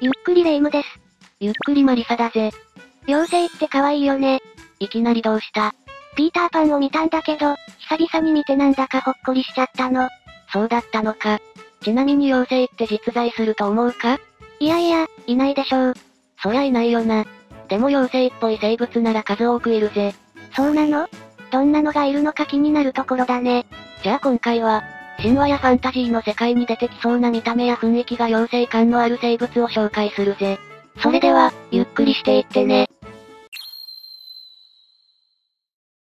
ゆっくりレ夢ムです。ゆっくりマリサだぜ。妖精って可愛いよね。いきなりどうした？ピーターパンを見たんだけど、久々に見てなんだかほっこりしちゃったの。そうだったのか。ちなみに妖精って実在すると思うか？いやいや、いないでしょう。そりゃいないよな。でも妖精っぽい生物なら数多くいるぜ。そうなの？どんなのがいるのか気になるところだね。じゃあ今回は、神話やファンタジーの世界に出てきそうな見た目や雰囲気が妖精感のある生物を紹介するぜ。それでは、ゆっくりしていってね。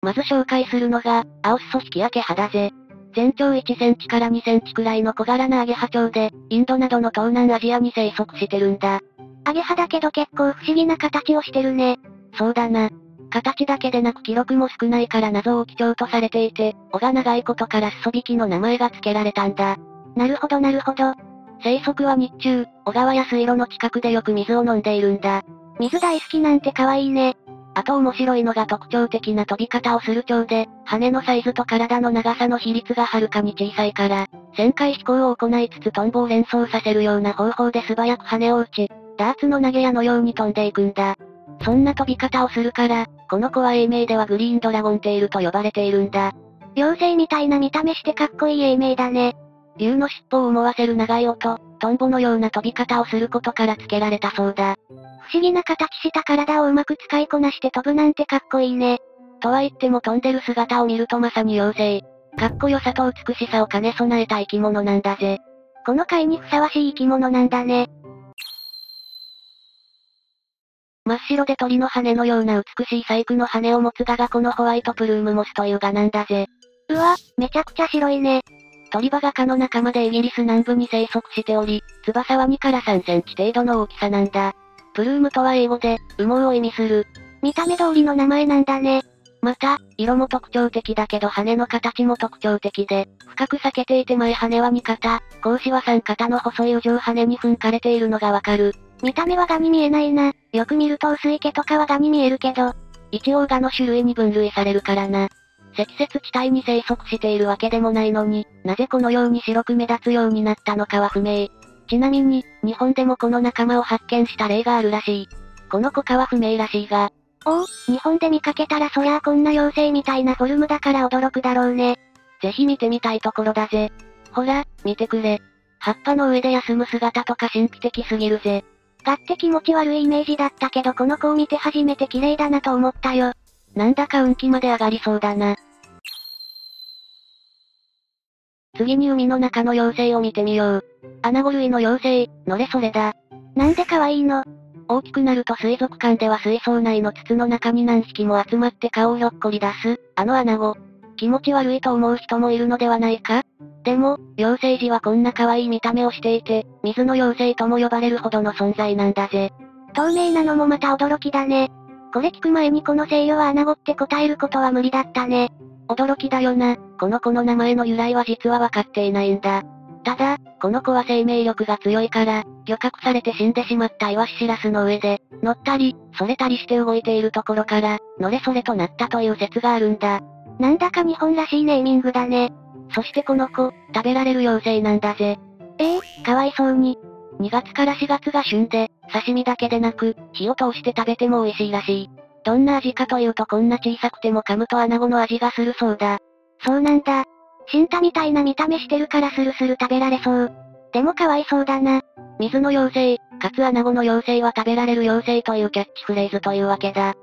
まず紹介するのが、アオスソヒキヤケハだぜ。全長1センチから2センチくらいの小柄なアゲハチョウで、インドなどの東南アジアに生息してるんだ。アゲハだけど結構不思議な形をしてるね。そうだな。形だけでなく記録も少ないから謎を貴重とされていて、尾が長いことからスソビキの名前が付けられたんだ。なるほどなるほど。生息は日中、小川や水路の近くでよく水を飲んでいるんだ。水大好きなんて可愛いね。あと面白いのが特徴的な飛び方をする蝶で、羽のサイズと体の長さの比率がはるかに小さいから、旋回飛行を行いつつトンボを連想させるような方法で素早く羽を打ち、ダーツの投げ矢のように飛んでいくんだ。そんな飛び方をするから、この子は英名ではグリーンドラゴンテールと呼ばれているんだ。妖精みたいな見た目してかっこいい英名だね。竜の尻尾を思わせる長い音、トンボのような飛び方をすることから付けられたそうだ。不思議な形した体をうまく使いこなして飛ぶなんてかっこいいね。とは言っても飛んでる姿を見るとまさに妖精。かっこよさと美しさを兼ね備えた生き物なんだぜ。この回にふさわしい生き物なんだね。真っ白で鳥の羽のような美しい細工の羽を持つガがこのホワイトプルームモスというガなんだぜ。うわ、めちゃくちゃ白いね。鳥羽ガ科の仲間でイギリス南部に生息しており、翼は2から3センチ程度の大きさなんだ。プルームとは英語で、羽毛を意味する。見た目通りの名前なんだね。また、色も特徴的だけど羽の形も特徴的で、深く裂けていて前羽は2肩、格子は3肩の細い右上羽に踏んかれているのがわかる。見た目はガに見えないな。よく見ると薄い毛とかはガに見えるけど。一応ガの種類に分類されるからな。積雪地帯に生息しているわけでもないのに、なぜこのように白く目立つようになったのかは不明。ちなみに、日本でもこの仲間を発見した例があるらしい。この子かは不明らしいが。おお、日本で見かけたらそりゃあこんな妖精みたいなフォルムだから驚くだろうね。ぜひ見てみたいところだぜ。ほら、見てくれ。葉っぱの上で休む姿とか神秘的すぎるぜ。ガって気持ち悪いイメージだったけどこの子を見て初めて綺麗だなと思ったよ。なんだか運気まで上がりそうだな。次に海の中の妖精を見てみよう。アナゴ類の妖精、のれそれだ。なんで可愛いの？大きくなると水族館では水槽内の筒の中に何匹も集まって顔をひょっこり出す、あのアナゴ。気持ち悪いと思う人もいるのではないか？でも、妖精児はこんな可愛い見た目をしていて、水の妖精とも呼ばれるほどの存在なんだぜ。透明なのもまた驚きだね。これ聞く前にこの声優はアナゴって答えることは無理だったね。驚きだよな。この子の名前の由来は実はわかっていないんだ。ただ、この子は生命力が強いから、漁獲されて死んでしまったイワシシラスの上で、乗ったり、それたりして動いているところから、乗れそれとなったという説があるんだ。なんだか日本らしいネーミングだね。そしてこの子、食べられる妖精なんだぜ。ええー、かわいそうに。2月から4月が旬で、刺身だけでなく、火を通して食べても美味しいらしい。どんな味かというとこんな小さくても噛むと穴子の味がするそうだ。そうなんだ。新タみたいな見た目してるからスルスル食べられそう。でもかわいそうだな。水の妖精、かつ穴子の妖精は食べられる妖精というキャッチフレーズというわけだ。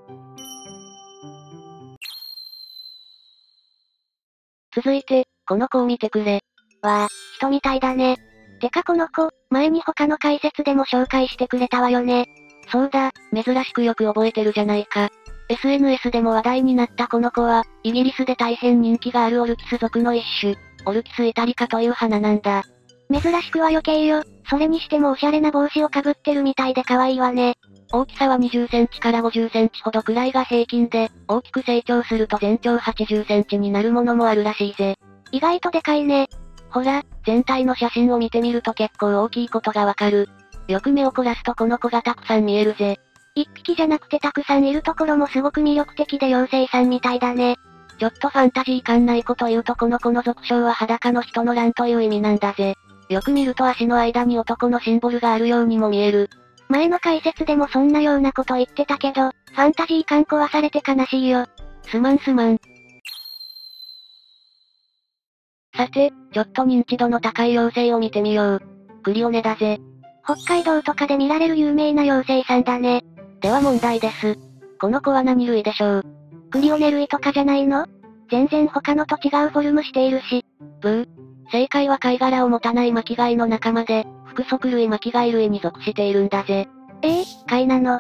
続いて、この子を見てくれ。わあ、人みたいだね。てかこの子、前に他の解説でも紹介してくれたわよね。そうだ、珍しくよく覚えてるじゃないか。SNS でも話題になったこの子は、イギリスで大変人気があるオルキス族の一種、オルキスイタリカという花なんだ。珍しくは余計よ。それにしてもおしゃれな帽子をかぶってるみたいで可愛いわね。大きさは20センチから50センチほどくらいが平均で、大きく成長すると全長80センチになるものもあるらしいぜ。意外とでかいね。ほら、全体の写真を見てみると結構大きいことがわかる。よく目を凝らすとこの子がたくさん見えるぜ。一匹じゃなくてたくさんいるところもすごく魅力的で妖精さんみたいだね。ちょっとファンタジー感ないこと言うとこの子の俗称は裸の人の乱という意味なんだぜ。よく見ると足の間に男のシンボルがあるようにも見える。前の解説でもそんなようなこと言ってたけど、ファンタジー感壊されて悲しいよ。すまんすまん。さて、ちょっと認知度の高い妖精を見てみよう。クリオネだぜ。北海道とかで見られる有名な妖精さんだね。では問題です。この子は何類でしょう？クリオネ類とかじゃないの？全然他のと違うフォルムしているし。ブー。正解は貝殻を持たない巻貝の仲間で、複足類巻貝類に属しているんだぜ。え？えー、貝なの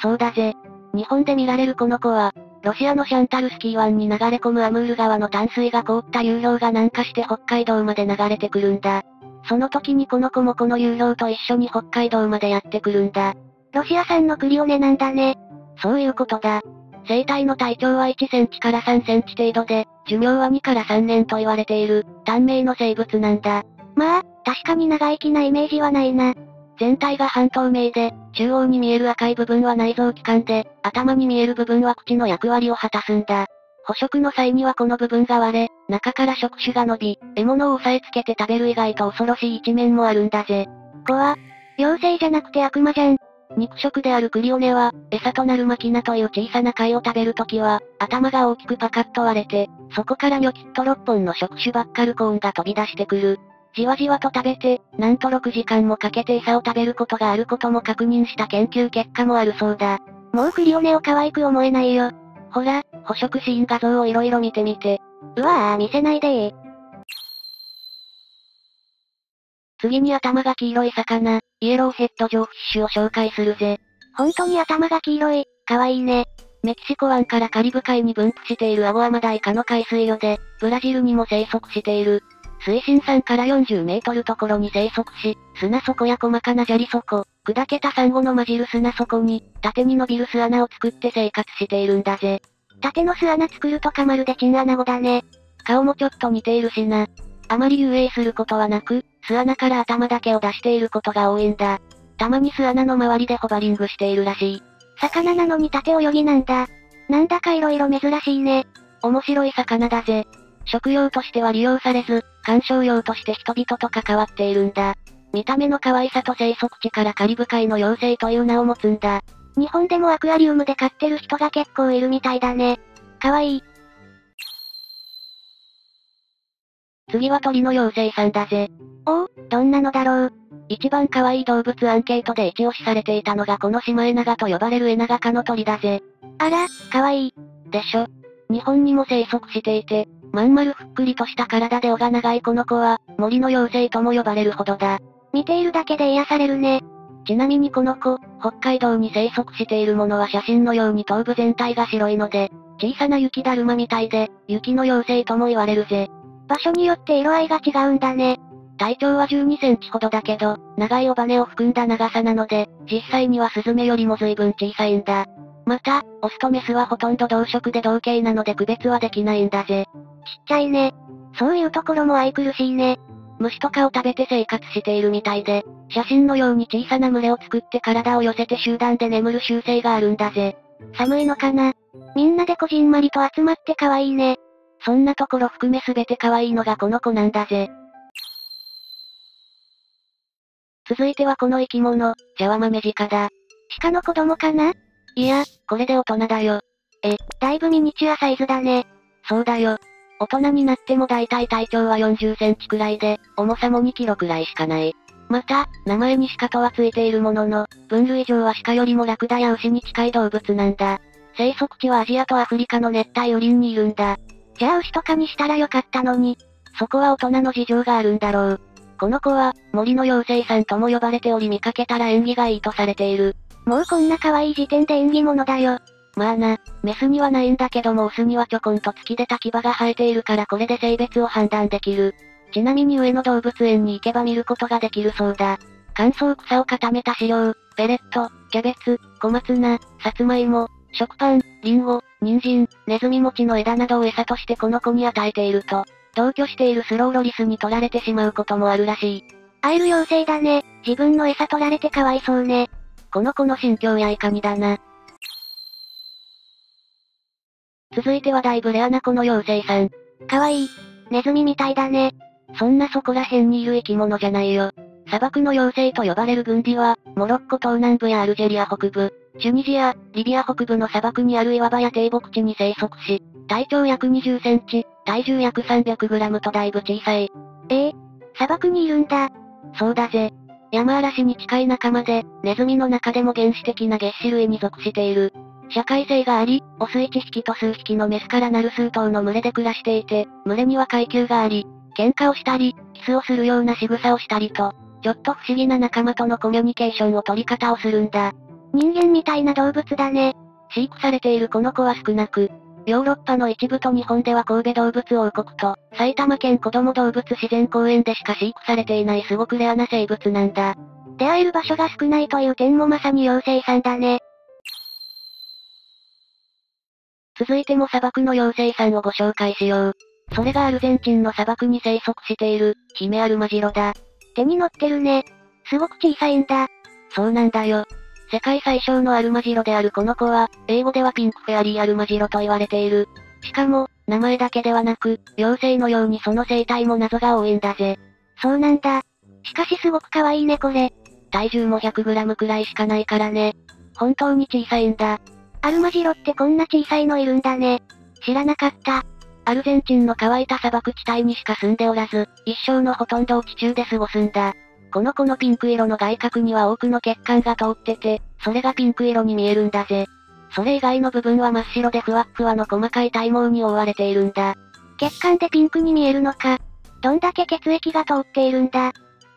そうだぜ。日本で見られるこの子は、ロシアのシャンタルスキー湾に流れ込むアムール川の淡水が凍った流氷が南下して北海道まで流れてくるんだ。その時にこの子もこの流氷と一緒に北海道までやってくるんだ。ロシア産のクリオネなんだね。そういうことだ。生体の体長は1センチから3センチ程度で、寿命は2から3年と言われている、短命の生物なんだ。まあ、確かに長生きなイメージはないな。全体が半透明で、中央に見える赤い部分は内臓器官で、頭に見える部分は口の役割を果たすんだ。捕食の際にはこの部分が割れ、中から触手が伸び、獲物を押さえつけて食べる以外と恐ろしい一面もあるんだぜ。怖。妖精じゃなくて悪魔じゃん。肉食であるクリオネは、餌となるマキナという小さな貝を食べるときは、頭が大きくパカッと割れて、そこからニョキッと6本の触手バッカルコーンが飛び出してくる。じわじわと食べて、なんと6時間もかけて餌を食べることがあることも確認した研究結果もあるそうだ。もうクリオネを可愛く思えないよ。ほら、捕食シーン画像をいろいろ見てみて。うわぁ、見せないで次に頭が黄色い魚、イエローヘッドジョーフィッシュを紹介するぜ。本当に頭が黄色い、かわいいね。メキシコ湾からカリブ海に分布しているアゴアマダイカの海水魚で、ブラジルにも生息している。水深3から40メートルところに生息し、砂底や細かな砂利底、砕けたサンゴの混じる砂底に、縦に伸びる巣穴を作って生活しているんだぜ。縦の巣穴作るとかまるでチンアナゴだね。顔もちょっと似ているしな。あまり遊泳することはなく、巣穴から頭だけを出していることが多いんだ。たまに巣穴の周りでホバリングしているらしい。魚なのに縦泳ぎなんだ。なんだか色々珍しいね。面白い魚だぜ。食用としては利用されず、観賞用として人々と関わっているんだ。見た目の可愛さと生息地からカリブ海の妖精という名を持つんだ。日本でもアクアリウムで飼ってる人が結構いるみたいだね。かわい次は鳥の妖精さんだぜ。おお、どんなのだろう。一番可愛い動物アンケートで一押しされていたのがこのシマエナガと呼ばれるエナガ科の鳥だぜ。あら、かわいい。でしょ。日本にも生息していて、まん丸ふっくりとした体で尾が長いこの子は、森の妖精とも呼ばれるほどだ。見ているだけで癒されるね。ちなみにこの子、北海道に生息しているものは写真のように頭部全体が白いので、小さな雪だるまみたいで、雪の妖精とも言われるぜ。場所によって色合いが違うんだね。体長は12センチほどだけど、長い尾羽を含んだ長さなので、実際にはスズメよりも随分小さいんだ。また、オスとメスはほとんど同色で同型なので区別はできないんだぜ。ちっちゃいね。そういうところも愛くるしいね。虫とかを食べて生活しているみたいで、写真のように小さな群れを作って体を寄せて集団で眠る習性があるんだぜ。寒いのかなみんなでこじんまりと集まって可愛いね。そんなところ含めすべて可愛いのがこの子なんだぜ。続いてはこの生き物、ジャワマメジカだ。鹿の子供かな？いや、これで大人だよ。え、だいぶミニチュアサイズだね。そうだよ。大人になっても大体体長は40センチくらいで、重さも2キロくらいしかない。また、名前に鹿とはついているものの、分類上は鹿よりもラクダや牛に近い動物なんだ。生息地はアジアとアフリカの熱帯雨林にいるんだ。じゃあ牛とかにしたらよかったのに。そこは大人の事情があるんだろう。この子は、森の妖精さんとも呼ばれており見かけたら縁起がいいとされている。もうこんな可愛い時点で縁起物だよ。まあな、メスにはないんだけどもオスにはちょこんと突き出た牙が生えているからこれで性別を判断できる。ちなみに上野動物園に行けば見ることができるそうだ。乾燥草を固めた飼料、ペレット、キャベツ、小松菜、さつまいも、食パン、リンゴ、人参、ネズミ餅の枝などを餌としてこの子に与えていると、同居しているスローロリスに取られてしまうこともあるらしい。会える妖精だね。自分の餌取られてかわいそうね。この子の心境やいかにだな。続いてはだいぶレアなこの妖精さん。かわいい。ネズミみたいだね。そんなそこら辺にいる生き物じゃないよ。砂漠の妖精と呼ばれる軍ディは、モロッコ東南部やアルジェリア北部、チュニジア、リビア北部の砂漠にある岩場や低木地に生息し、体長約20センチ、体重約300グラムとだいぶ小さい。ええ砂漠にいるんだ。そうだぜ。山嵐に近い仲間で、ネズミの中でも原始的な月種類に属している。社会性があり、オス1匹と数匹のメスからなる数頭の群れで暮らしていて、群れには階級があり、喧嘩をしたり、キスをするような仕草をしたりと、ちょっと不思議な仲間とのコミュニケーションを取り方をするんだ。人間みたいな動物だね。飼育されているこの子は少なく、ヨーロッパの一部と日本では神戸動物王国と、埼玉県子供動物自然公園でしか飼育されていないすごくレアな生物なんだ。出会える場所が少ないという点もまさに妖精さんだね。続いても砂漠の妖精さんをご紹介しよう。それがアルゼンチンの砂漠に生息している、ヒメアルマジロだ。手に乗ってるね。すごく小さいんだ。そうなんだよ。世界最小のアルマジロであるこの子は、英語ではピンクフェアリーアルマジロと言われている。しかも、名前だけではなく、妖精のようにその生態も謎が多いんだぜ。そうなんだ。しかしすごく可愛いねこれ。体重も 100g くらいしかないからね。本当に小さいんだ。アルマジロってこんな小さいのいるんだね。知らなかった。アルゼンチンの乾いた砂漠地帯にしか住んでおらず、一生のほとんどを地中で過ごすんだ。この子のピンク色の外角には多くの血管が通ってて、それがピンク色に見えるんだぜ。それ以外の部分は真っ白でふわっふわの細かい体毛に覆われているんだ。血管でピンクに見えるのか。どんだけ血液が通っているんだ。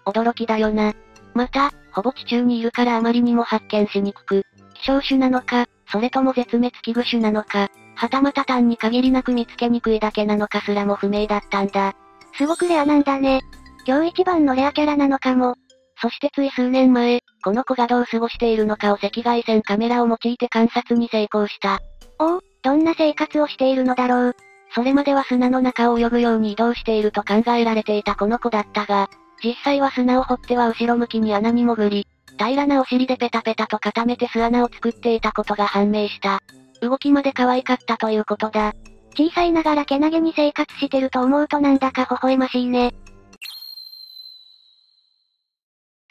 驚きだよな。また、ほぼ地中にいるからあまりにも発見しにくく、希少種なのか、それとも絶滅危惧種なのか、はたまた単に限りなく見つけにくいだけなのかすらも不明だったんだ。すごくレアなんだね。今日一番のレアキャラなのかも。そしてつい数年前、この子がどう過ごしているのかを赤外線カメラを用いて観察に成功した。おお、どんな生活をしているのだろう。それまでは砂の中を泳ぐように移動していると考えられていたこの子だったが、実際は砂を掘っては後ろ向きに穴に潜り、平らなお尻でペタペタと固めて巣穴を作っていたことが判明した。動きまで可愛かったということだ。小さいながらけなげに生活してると思うとなんだか微笑ましいね。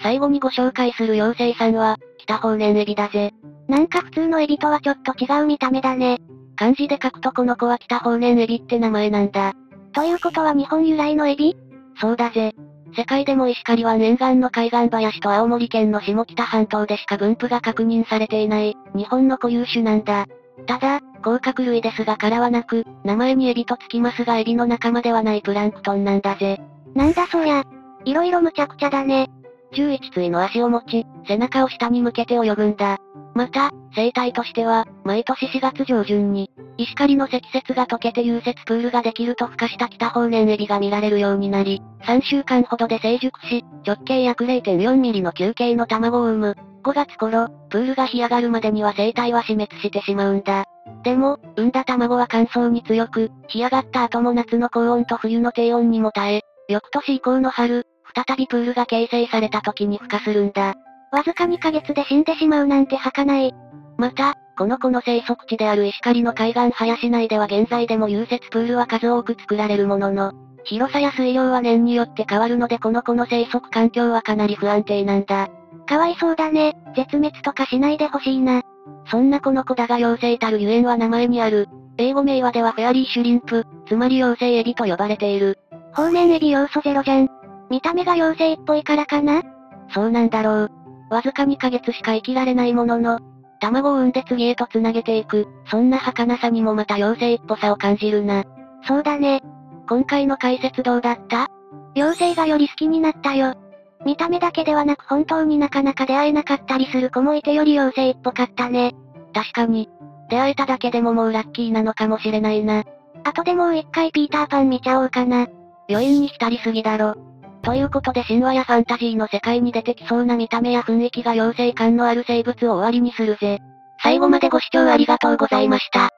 最後にご紹介する妖精さんは、北方年エビだぜ。なんか普通のエビとはちょっと違う見た目だね。漢字で書くとこの子は北方年エビって名前なんだ。ということは日本由来のエビ？そうだぜ。世界でも石狩湾沿岸の海岸林と青森県の下北半島でしか分布が確認されていない、日本の固有種なんだ。ただ、甲殻類ですが殻はなく、名前にエビとつきますがエビの仲間ではないプランクトンなんだぜ。なんだそりゃ。いろいろ無茶苦茶だね。11対の足を持ち、背中を下に向けて泳ぐんだ。また、生態としては、毎年4月上旬に、石狩の積雪が溶けて融雪プールができると孵化した北方年エビが見られるようになり、3週間ほどで成熟し、直径約0.4ミリの球形の卵を産む。5月頃、プールが干上がるまでには生態は死滅してしまうんだ。でも、産んだ卵は乾燥に強く、干上がった後も夏の高温と冬の低温にも耐え、翌年以降の春、再びプールが形成された時に孵化するんだ。わずか2ヶ月で死んでしまうなんて儚い。また、この子の生息地である石狩の海岸林内では現在でも融雪プールは数多く作られるものの、広さや水量は年によって変わるのでこの子の生息環境はかなり不安定なんだ。かわいそうだね、絶滅とかしないでほしいな。そんなこの子だが妖精たるゆえんは名前にある。英語名はではフェアリーシュリンプ、つまり妖精エビと呼ばれている。方面エビ要素ゼロじゃん。見た目が妖精っぽいからかな？そうなんだろう。わずか2ヶ月しか生きられないものの、卵を産んで次へと繋げていく、そんな儚さにもまた妖精っぽさを感じるな。そうだね。今回の解説どうだった？妖精がより好きになったよ。見た目だけではなく本当になかなか出会えなかったりする子もいてより妖精っぽかったね。確かに。出会えただけでももうラッキーなのかもしれないな。後でもう一回ピーターパン見ちゃおうかな。余韻に浸りすぎだろ。ということで神話やファンタジーの世界に出てきそうな見た目や雰囲気が妖精感のある生物を終わりにするぜ。最後までご視聴ありがとうございました。